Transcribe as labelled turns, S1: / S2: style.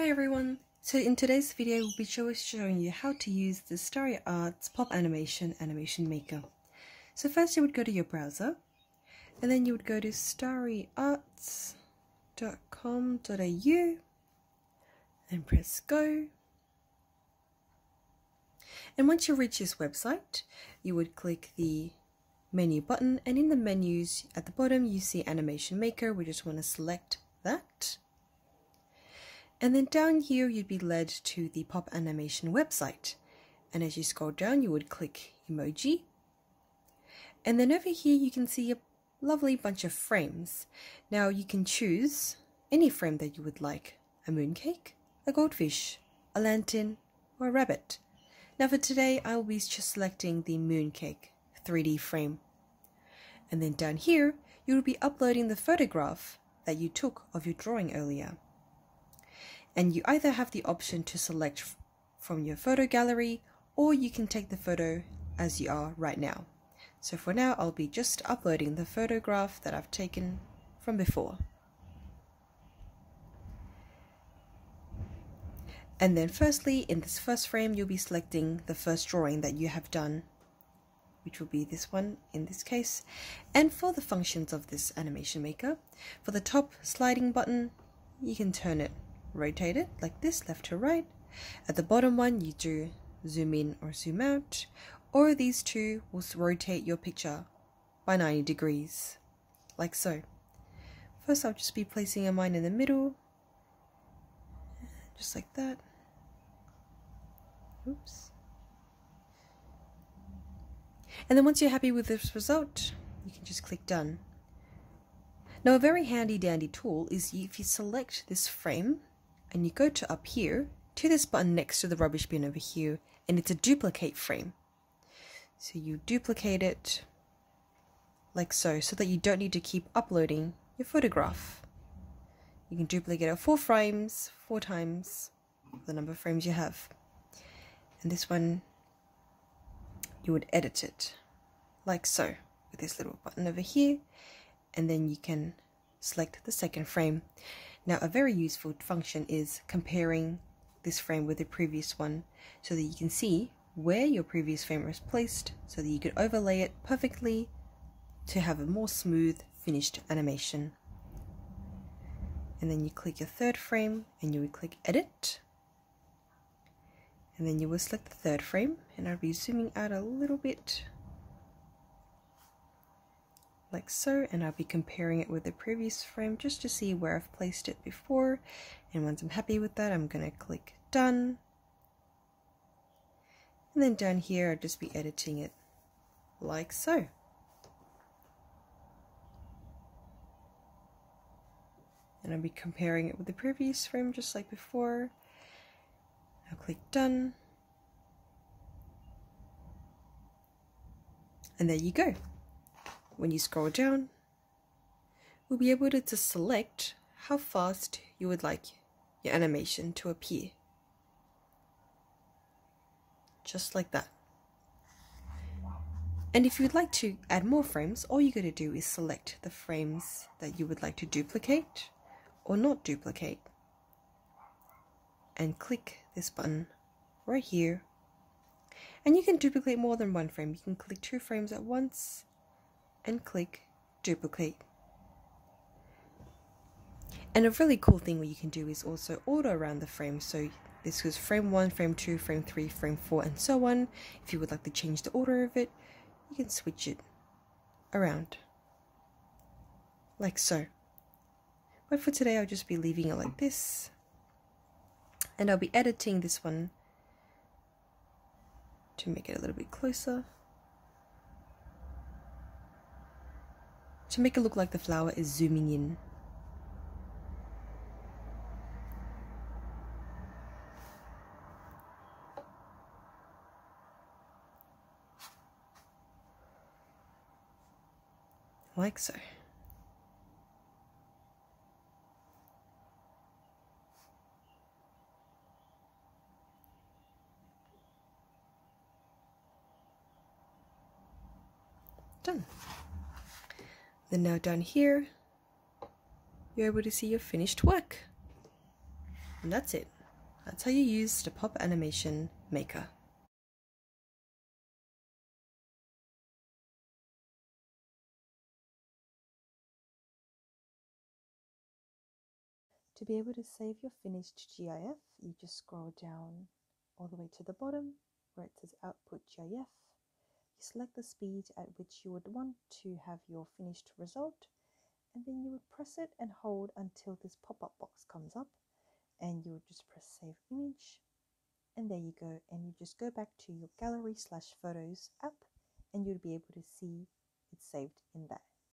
S1: Hi everyone! So in today's video we'll be showing you how to use the Starry Arts Pop Animation Animation Maker. So first you would go to your browser and then you would go to starryarts.com.au and press go. And once you reach this website you would click the menu button and in the menus at the bottom you see Animation Maker. We just want to select that and then down here, you'd be led to the Pop Animation website. And as you scroll down, you would click emoji. And then over here, you can see a lovely bunch of frames. Now you can choose any frame that you would like a mooncake, a goldfish, a lantern, or a rabbit. Now for today, I will be just selecting the mooncake 3D frame. And then down here, you will be uploading the photograph that you took of your drawing earlier and you either have the option to select from your photo gallery or you can take the photo as you are right now. So for now I'll be just uploading the photograph that I've taken from before. And then firstly, in this first frame, you'll be selecting the first drawing that you have done, which will be this one in this case. And for the functions of this animation maker, for the top sliding button, you can turn it rotate it like this, left to right. At the bottom one, you do zoom in or zoom out, or these two will rotate your picture by 90 degrees, like so. First, I'll just be placing a mine in the middle, just like that. Oops. And then once you're happy with this result, you can just click done. Now a very handy dandy tool is if you select this frame and you go to up here to this button next to the rubbish bin over here and it's a duplicate frame. So you duplicate it like so so that you don't need to keep uploading your photograph. You can duplicate it four frames, four times the number of frames you have. And this one, you would edit it like so with this little button over here and then you can select the second frame. Now, a very useful function is comparing this frame with the previous one so that you can see where your previous frame was placed so that you could overlay it perfectly to have a more smooth finished animation. And then you click your third frame and you would click edit. And then you will select the third frame and I'll be zooming out a little bit like so and I'll be comparing it with the previous frame just to see where I've placed it before and once I'm happy with that I'm to click done and then down here I'll just be editing it like so. And I'll be comparing it with the previous frame just like before. I'll click done. And there you go when you scroll down, we'll be able to, select how fast you would like your animation to appear. Just like that. And if you'd like to add more frames, all you got to do is select the frames that you would like to duplicate or not duplicate. And click this button right here. And you can duplicate more than one frame. You can click two frames at once and click duplicate. And a really cool thing you can do is also order around the frame. So this was frame 1, frame 2, frame 3, frame 4 and so on. If you would like to change the order of it, you can switch it around. Like so. But for today I'll just be leaving it like this. And I'll be editing this one to make it a little bit closer. To make it look like the flower is zooming in. Like so. Done. Then now down here, you're able to see your finished work. And that's it. That's how you use the Pop Animation Maker. To be able to save your finished GIF, you just scroll down all the way to the bottom where it says Output GIF. You select the speed at which you would want to have your finished result, and then you would press it and hold until this pop-up box comes up, and you would just press Save Image, and there you go, and you just go back to your gallery slash photos app, and you'll be able to see it's saved in there.